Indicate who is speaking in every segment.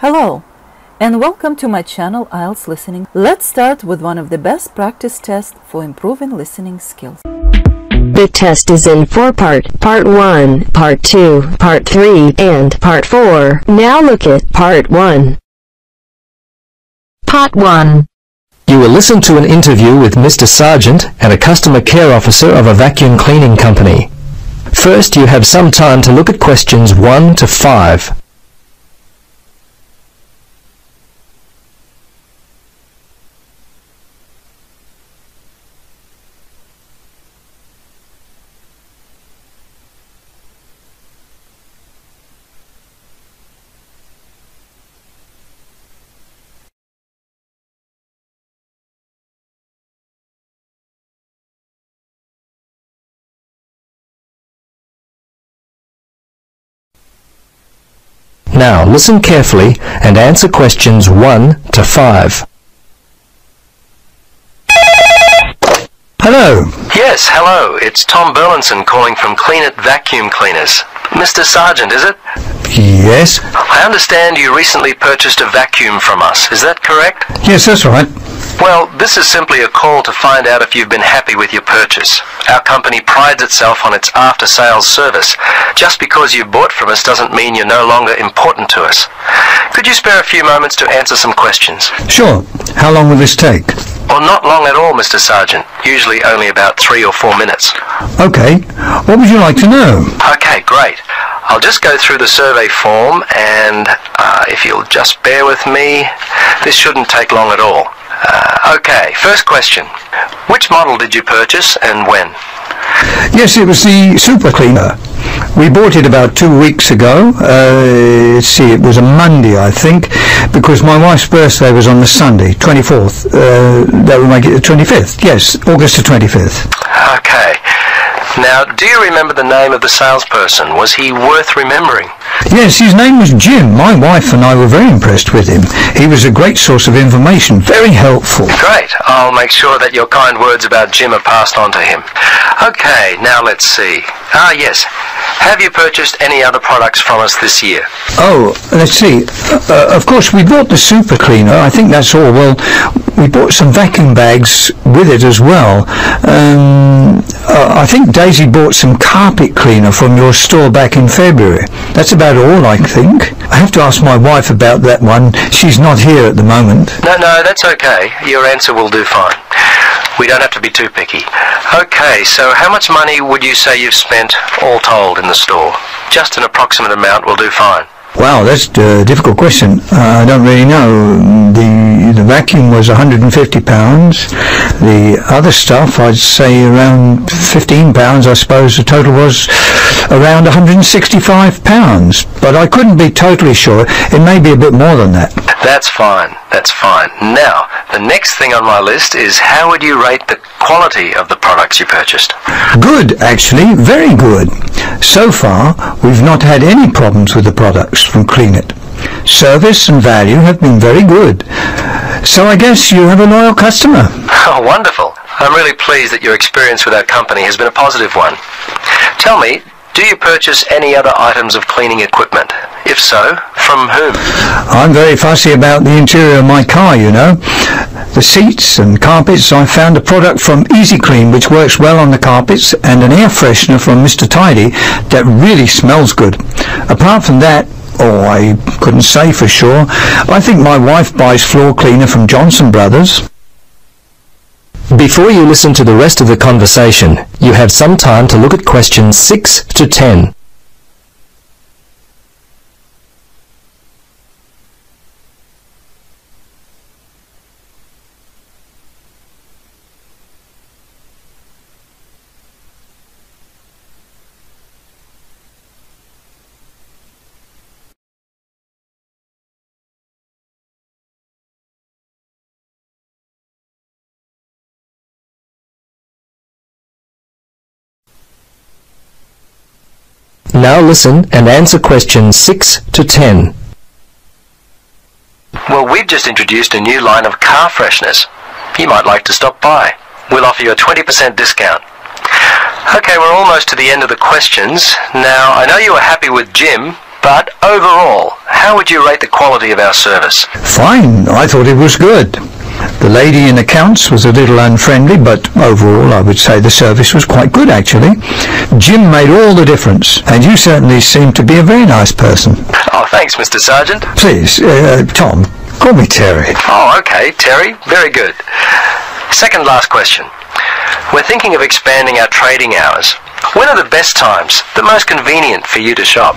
Speaker 1: Hello, and welcome to my channel IELTS Listening. Let's start with one of the best practice tests for improving listening skills.
Speaker 2: The test is in four part, part 1, part 2, part 3, and part 4. Now look at part 1. Part 1.
Speaker 3: You will listen to an interview with Mr. Sargent and a customer care officer of a vacuum cleaning company. First, you have some time to look at questions 1 to 5. Now, listen carefully and answer questions 1 to 5.
Speaker 4: Hello.
Speaker 3: Yes, hello. It's Tom Burlinson calling from Clean It Vacuum Cleaners. Mr. Sargent, is it?
Speaker 4: Yes.
Speaker 3: I understand you recently purchased a vacuum from us. Is that correct?
Speaker 4: Yes, that's right.
Speaker 3: Well, this is simply a call to find out if you've been happy with your purchase. Our company prides itself on its after-sales service. Just because you bought from us doesn't mean you're no longer important to us. Could you spare a few moments to answer some questions?
Speaker 4: Sure. How long will this take?
Speaker 3: Well, not long at all, Mr. Sergeant. Usually only about three or four minutes.
Speaker 4: Okay. What would you like to know?
Speaker 3: Okay, great. I'll just go through the survey form and uh, if you'll just bear with me, this shouldn't take long at all. Uh, okay, first question. Which model did you purchase and when?
Speaker 4: Yes, it was the super cleaner. We bought it about two weeks ago. Uh, see, it was a Monday, I think, because my wife's birthday was on the Sunday, 24th. Uh, that would make it the 25th. Yes, August the 25th.
Speaker 3: Now, do you remember the name of the salesperson? Was he worth remembering?
Speaker 4: Yes, his name was Jim. My wife and I were very impressed with him. He was a great source of information, very helpful.
Speaker 3: Great. I'll make sure that your kind words about Jim are passed on to him. Okay, now let's see. Ah, yes. Have you purchased any other products from us this year?
Speaker 4: Oh, let's see. Uh, of course, we bought the super cleaner. I think that's all. Well, we bought some vacuum bags with it as well. Um, uh, I think Daisy bought some carpet cleaner from your store back in February. That's about all, I think. I have to ask my wife about that one. She's not here at the moment.
Speaker 3: No, no, that's okay. Your answer will do fine. We don't have to be too picky. Okay, so how much money would you say you've spent all told in the store? Just an approximate amount will do fine.
Speaker 4: Wow, that's a difficult question. Uh, I don't really know. The the vacuum was 150 pounds. The other stuff, I'd say around 15 pounds. I suppose the total was around 165 pounds. But I couldn't be totally sure. It may be a bit more than that.
Speaker 3: That's fine. That's fine. Now, the next thing on my list is how would you rate the quality of the products you purchased?
Speaker 4: Good, actually, very good. So far, we've not had any problems with the products from Clean It. Service and value have been very good. So I guess you have a loyal customer.
Speaker 3: Oh, wonderful. I'm really pleased that your experience with our company has been a positive one. Tell me, do you purchase any other items of cleaning equipment? If so, from whom?
Speaker 4: I'm very fussy about the interior of my car, you know. The seats and carpets, I found a product from Easy Clean which works well on the carpets and an air freshener from Mr. Tidy that really smells good. Apart from that, oh, I couldn't say for sure. I think my wife buys floor cleaner from Johnson Brothers.
Speaker 3: Before you listen to the rest of the conversation, you have some time to look at questions 6 to 10. Now listen and answer questions 6 to 10. Well, we've just introduced a new line of car fresheners. You might like to stop by. We'll offer you a 20% discount. Okay, we're almost to the end of the questions. Now, I know you were happy with Jim, But overall, how would you rate the quality of our service?
Speaker 4: Fine, I thought it was good. The lady in accounts was a little unfriendly, but overall I would say the service was quite good actually. Jim made all the difference, and you certainly seem to be a very nice person.
Speaker 3: Oh, thanks, Mr. Sergeant.
Speaker 4: Please, uh, Tom, call me Terry.
Speaker 3: Oh, okay, Terry. Very good. Second last question. We're thinking of expanding our trading hours. When are the best times, the most convenient for you to shop?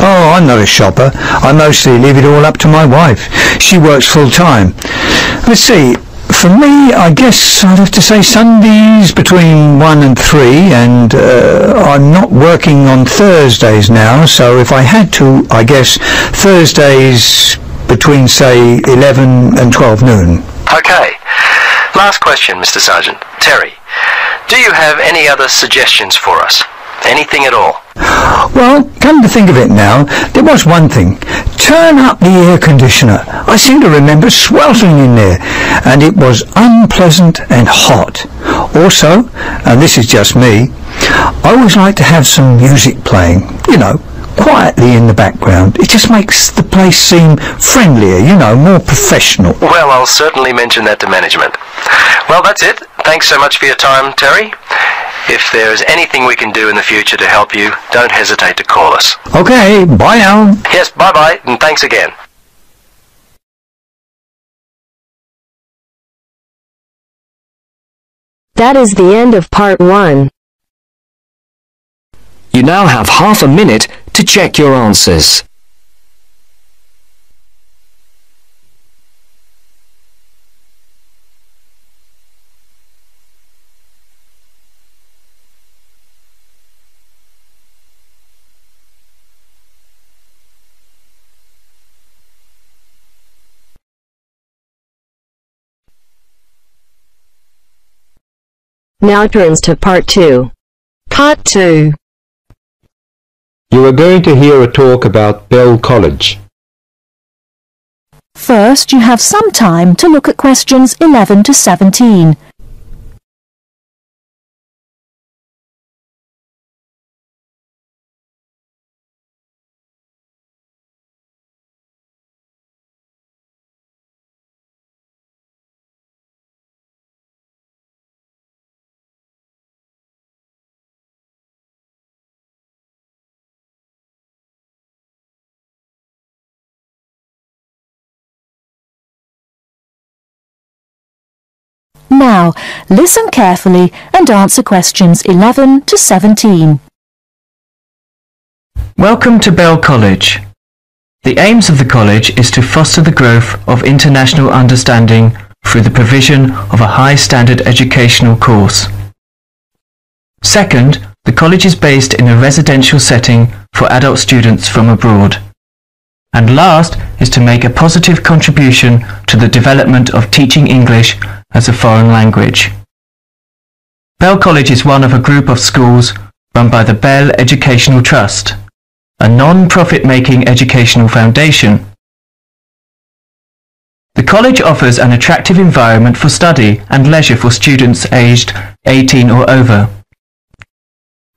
Speaker 4: Oh, I'm not a shopper. I mostly leave it all up to my wife. She works full time. Let's see. For me, I guess I'd have to say Sundays between 1 and 3, and uh, I'm not working on Thursdays now, so if I had to, I guess Thursdays between, say, 11 and 12 noon.
Speaker 3: Okay. Last question, Mr. Sergeant. Terry, do you have any other suggestions for us? Anything at all?
Speaker 4: Well, come to think of it now, there was one thing. Turn up the air conditioner. I seem to remember sweltering in there, and it was unpleasant and hot. Also, and this is just me, I always like to have some music playing, you know, quietly in the background. It just makes the place seem friendlier, you know, more professional.
Speaker 3: Well, I'll certainly mention that to management. Well, that's it. Thanks so much for your time, Terry. If there's anything we can do in the future to help you, don't hesitate to call us.
Speaker 4: Okay, bye now.
Speaker 3: Yes, bye-bye, and thanks again.
Speaker 2: That is the end of part 1.
Speaker 5: You now have half a minute to check your answers.
Speaker 2: Now turns to part 2. Part 2.
Speaker 6: You are going to hear a talk about Bell College.
Speaker 7: First, you have some time to look at questions 11 to 17. Now, listen carefully and answer questions 11 to 17.
Speaker 8: Welcome to Bell College. The aims of the college is to foster the growth of international understanding through the provision of a high standard educational course. Second, the college is based in a residential setting for adult students from abroad. And last is to make a positive contribution to the development of teaching English as a foreign language. Bell College is one of a group of schools run by the Bell Educational Trust, a non-profit making educational foundation. The college offers an attractive environment for study and leisure for students aged 18 or over.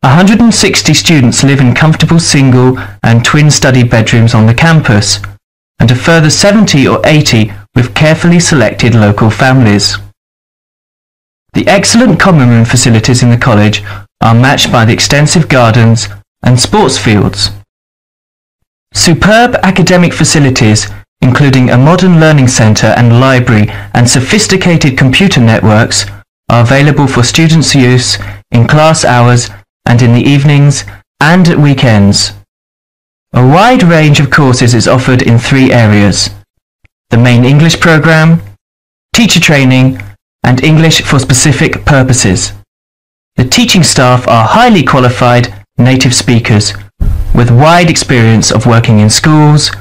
Speaker 8: 160 students live in comfortable single and twin study bedrooms on the campus, and a further 70 or 80 with carefully selected local families. The excellent common room facilities in the college are matched by the extensive gardens and sports fields. Superb academic facilities, including a modern learning centre and library and sophisticated computer networks, are available for students' use in class hours and in the evenings and at weekends. A wide range of courses is offered in three areas. The main English program, teacher training, and English for specific purposes. The teaching staff are highly qualified native speakers with wide experience of working in schools,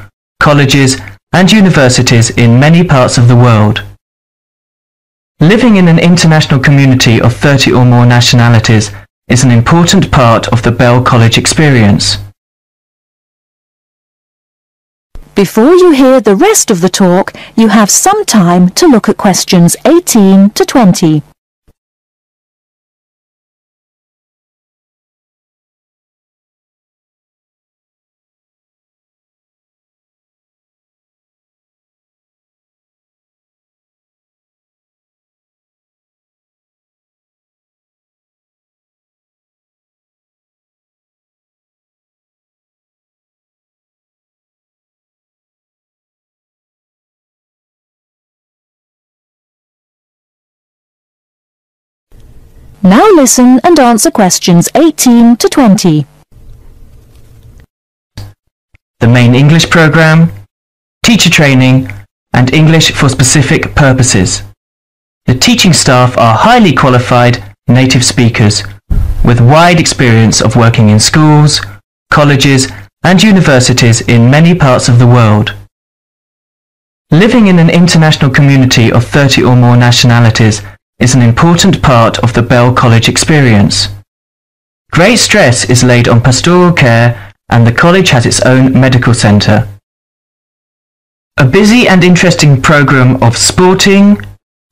Speaker 8: colleges and universities in many parts of the world. Living in an international community of 30 or more nationalities is an important part of the Bell College experience.
Speaker 7: Before you hear the rest of the talk, you have some time to look at questions 18 to 20. Now listen and answer questions 18 to 20.
Speaker 8: The main English program, teacher training, and English for specific purposes. The teaching staff are highly qualified native speakers with wide experience of working in schools, colleges, and universities in many parts of the world. Living in an international community of 30 or more nationalities is an important part of the Bell College experience. Great stress is laid on pastoral care and the college has its own medical centre. A busy and interesting programme of sporting,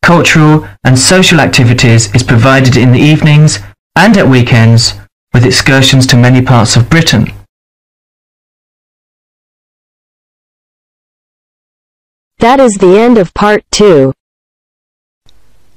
Speaker 8: cultural and social activities is provided in the evenings and at weekends with excursions to many parts of Britain.
Speaker 2: That is the end of part 2.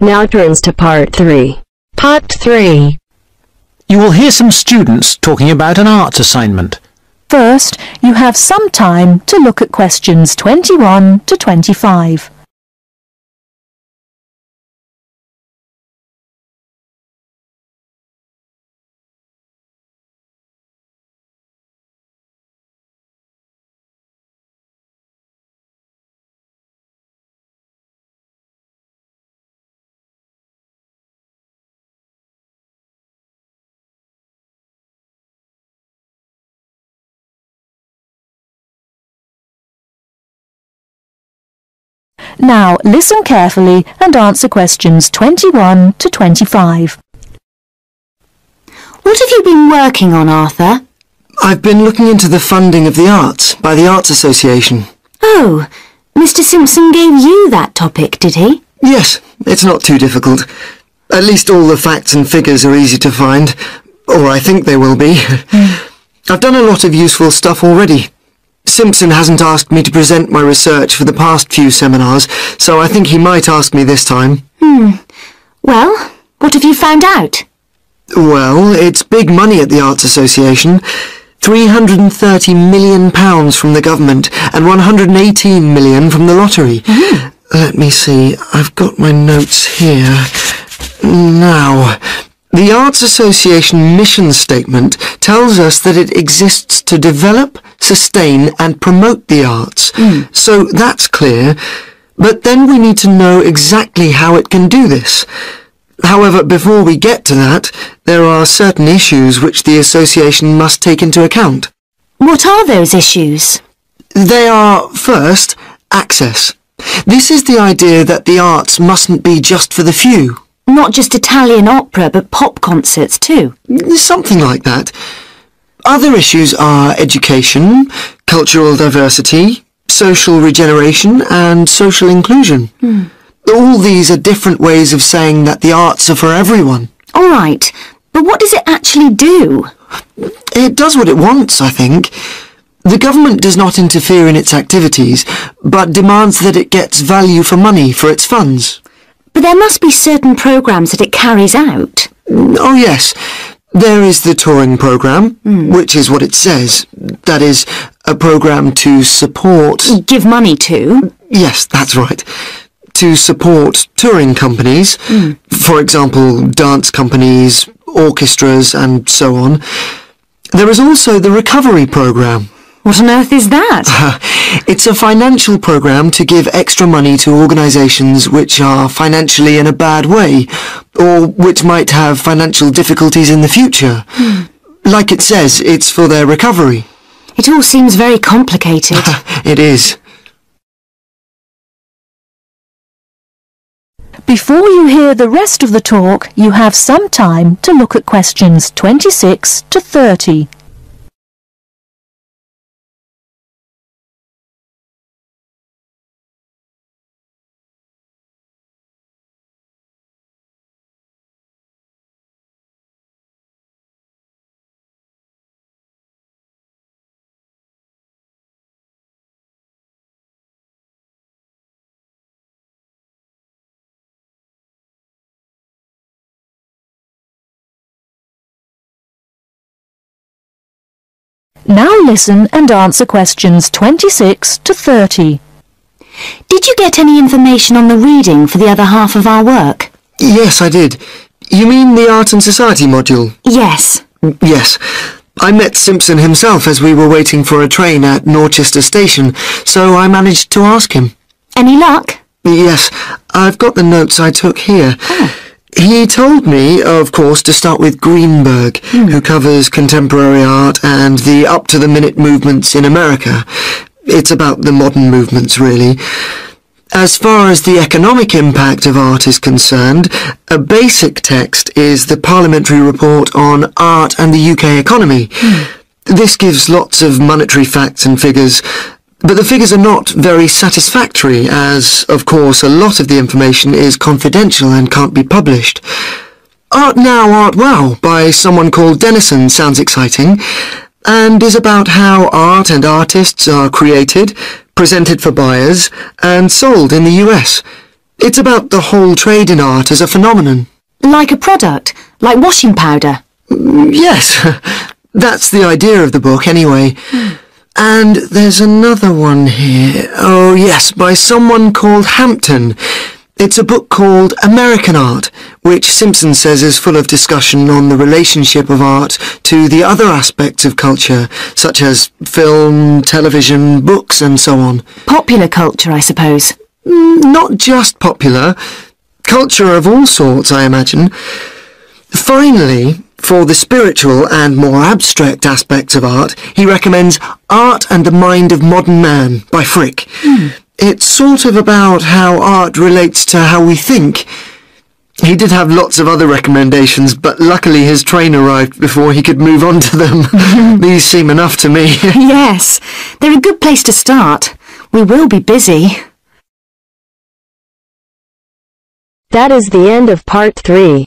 Speaker 2: Now turns to part 3. Part 3.
Speaker 9: You will hear some students talking about an arts assignment.
Speaker 7: First, you have some time to look at questions 21 to 25. Now listen carefully and answer questions 21 to 25.
Speaker 10: What have you been working on, Arthur?
Speaker 11: I've been looking into the funding of the arts by the Arts Association.
Speaker 10: Oh, Mr Simpson gave you that topic, did he?
Speaker 11: Yes, it's not too difficult. At least all the facts and figures are easy to find, or I think they will be. Hmm. I've done a lot of useful stuff already. Simpson hasn't asked me to present my research for the past few seminars, so I think he might ask me this time.
Speaker 10: Hmm. Well, what have you found out?
Speaker 11: Well, it's big money at the Arts Association. £330 million pounds from the government and £118 million from the lottery.
Speaker 10: Mm.
Speaker 11: Let me see, I've got my notes here. Now, the Arts Association mission statement tells us that it exists to develop, sustain and promote the arts.
Speaker 10: Mm.
Speaker 11: So that's clear. But then we need to know exactly how it can do this. However, before we get to that, there are certain issues which the association must take into account.
Speaker 10: What are those issues?
Speaker 11: They are, first, access. This is the idea that the arts mustn't be just for the few.
Speaker 10: Not just Italian opera, but pop concerts too.
Speaker 11: Something like that. Other issues are education, cultural diversity, social regeneration and social inclusion.
Speaker 10: Hmm.
Speaker 11: All these are different ways of saying that the arts are for everyone.
Speaker 10: All right, but what does it actually do?
Speaker 11: It does what it wants, I think. The government does not interfere in its activities, but demands that it gets value for money for its funds.
Speaker 10: But there must be certain programmes that it carries out.
Speaker 11: Oh yes, there is the touring programme,
Speaker 10: Hmm.
Speaker 11: which is what it says. That is, a programme to support...
Speaker 10: Give money to?
Speaker 11: Yes, that's right. To support touring companies,
Speaker 10: Hmm.
Speaker 11: for example, dance companies, orchestras and so on. There is also the recovery programme.
Speaker 10: What on earth is that?
Speaker 11: It's a financial programme to give extra money to organisations which are financially in a bad way, or which might have financial difficulties in the future.
Speaker 10: Hmm.
Speaker 11: Like it says, it's for their recovery.
Speaker 10: It all seems very complicated.
Speaker 11: It is.
Speaker 7: Before you hear the rest of the talk, you have some time to look at questions 26 to 30. Now listen and answer questions 26 to 30.
Speaker 10: Did you get any information on the reading for the other half of our work?
Speaker 11: Yes, I did. You mean the Art and Society module?
Speaker 10: Yes.
Speaker 11: Mm, yes. I met Simpson himself as we were waiting for a train at Norchester Station, so I managed to ask him.
Speaker 10: Any luck?
Speaker 11: Yes, I've got the notes I took here. Oh. He told me, of course, to start with Greenberg, hmm. who covers contemporary art and the up-to-the-minute movements in America. It's about the modern movements, really. As far as the economic impact of art is concerned, a basic text is the Parliamentary Report on Art and the UK Economy. Hmm. This gives lots of monetary facts and figures, but the figures are not very satisfactory, as, of course, a lot of the information is confidential and can't be published. Art Now, Art Wow by someone called Denison sounds exciting, and is about how art and artists are created, presented for buyers, and sold in the US. It's about the whole trade in art as a phenomenon.
Speaker 10: Like a product? Like washing powder?
Speaker 11: Mm, yes, that's the idea of the book anyway. Hmm. And there's another one here. Oh yes, by someone called Hampton. It's a book called American Art, which Simpson says is full of discussion on the relationship of art to the other aspects of culture, such as film, television, books and so on.
Speaker 10: Popular culture, I suppose.
Speaker 11: Mm, Not just popular. Culture of all sorts, I imagine. Finally, for the spiritual and more abstract aspects of art, he recommends Art and the Mind of Modern Man by Frick. Hmm. It's sort of about how art relates to how we think. He did have lots of other recommendations, but luckily his train arrived before he could move on to them. These seem enough to me.
Speaker 10: yes, they're a good place to start. We will be busy.
Speaker 2: That is the end of part 3.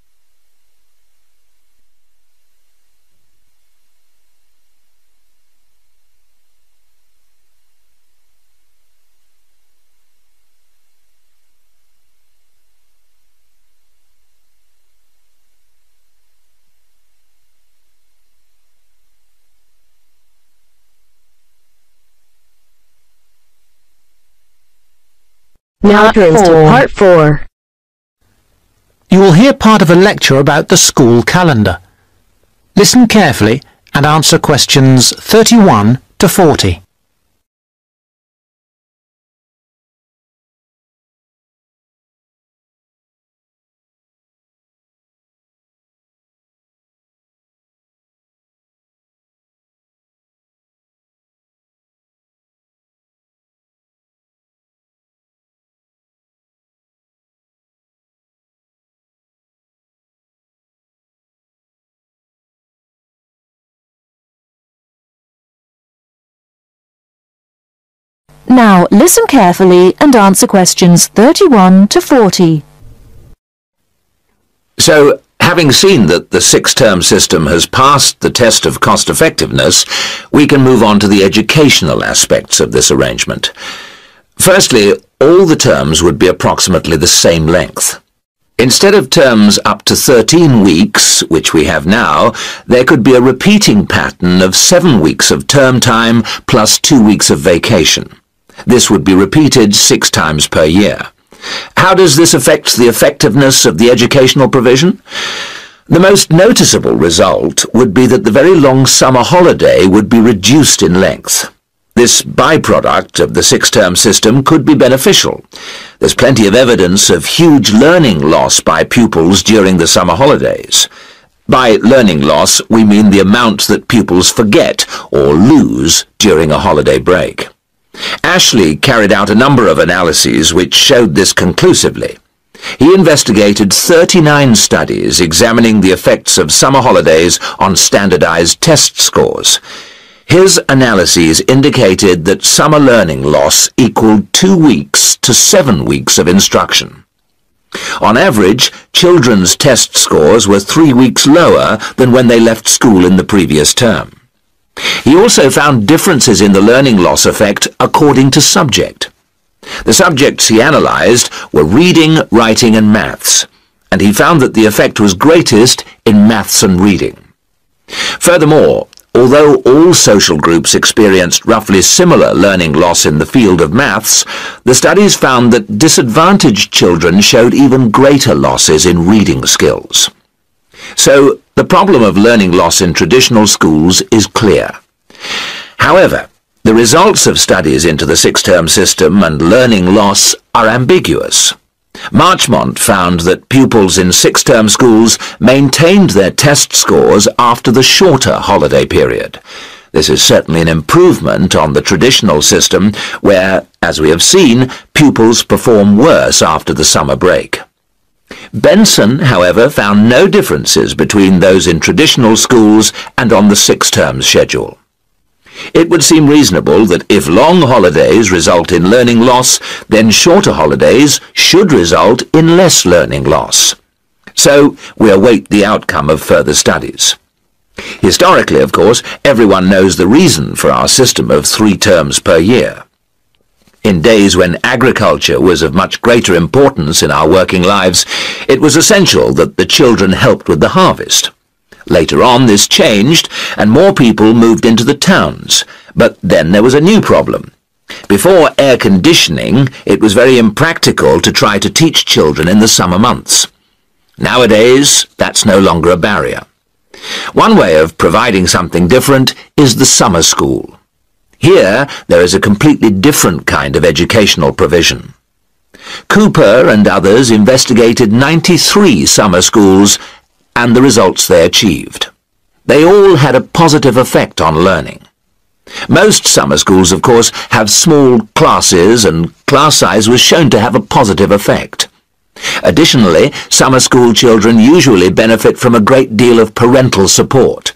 Speaker 2: Now turns to part 4.
Speaker 9: You will hear part of a lecture about the school calendar. Listen carefully and answer questions 31 to 40.
Speaker 7: Now listen carefully and answer questions 31 to 40.
Speaker 12: So, having seen that the six-term system has passed the test of cost-effectiveness, we can move on to the educational aspects of this arrangement. Firstly, all the terms would be approximately the same length. Instead of terms up to 13 weeks, which we have now, there could be a repeating pattern of seven weeks of term time plus two weeks of vacation. This would be repeated six times per year. How does this affect the effectiveness of the educational provision? The most noticeable result would be that the very long summer holiday would be reduced in length. This byproduct of the six-term system could be beneficial. There's plenty of evidence of huge learning loss by pupils during the summer holidays. By learning loss, we mean the amount that pupils forget or lose during a holiday break. Ashley carried out a number of analyses which showed this conclusively. He investigated 39 studies examining the effects of summer holidays on standardized test scores. His analyses indicated that summer learning loss equaled two weeks to seven weeks of instruction. On average, children's test scores were three weeks lower than when they left school in the previous term. He also found differences in the learning loss effect according to subject. The subjects he analysed were reading, writing and maths. and he found that the effect was greatest in maths and reading. Furthermore, although all social groups experienced roughly similar learning loss in the field of maths, the studies found that disadvantaged children showed even greater losses in reading skills. So, the problem of learning loss in traditional schools is clear. However, the results of studies into the six-term system and learning loss are ambiguous. Marchmont found that pupils in six-term schools maintained their test scores after the shorter holiday period. This is certainly an improvement on the traditional system where, as we have seen, pupils perform worse after the summer break. Benson, however, found no differences between those in traditional schools and on the six-term schedule. It would seem reasonable that if long holidays result in learning loss, then shorter holidays should result in less learning loss. So, we await the outcome of further studies. Historically, of course, everyone knows the reason for our system of three terms per year. In days when agriculture was of much greater importance in our working lives, it was essential that the children helped with the harvest. Later on this changed, and more people moved into the towns. But then there was a new problem. Before air conditioning, it was very impractical to try to teach children in the summer months. Nowadays, that's no longer a barrier. One way of providing something different is the summer school. Here, there is a completely different kind of educational provision. Cooper and others investigated 93 summer schools and the results they achieved. They all had a positive effect on learning. Most summer schools, of course, have small classes and class size was shown to have a positive effect. Additionally, summer school children usually benefit from a great deal of parental support,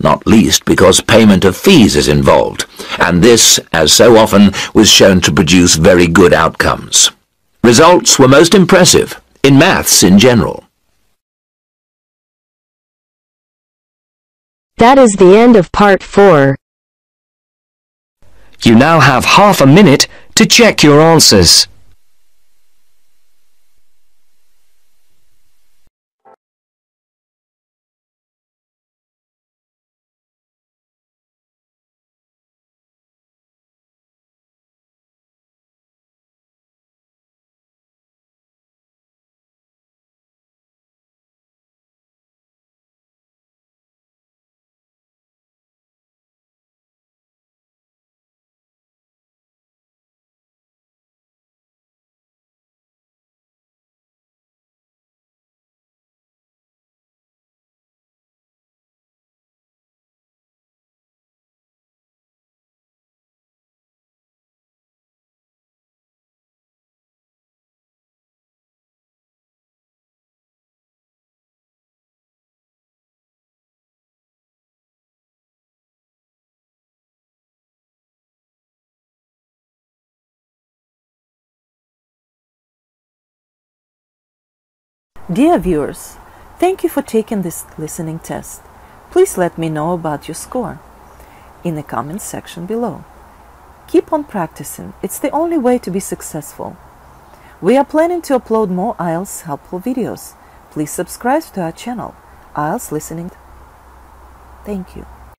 Speaker 12: not least because payment of fees is involved, and this, as so often, was shown to produce very good outcomes. Results were most impressive, in maths in general.
Speaker 2: That is the end of part 4.
Speaker 5: You now have half a minute to check your answers.
Speaker 1: Dear viewers, thank you for taking this listening test. Please let me know about your score in the comments section below. Keep on practicing, it's the only way to be successful. We are planning to upload more IELTS helpful videos. Please subscribe to our channel, IELTS Listening. Thank you.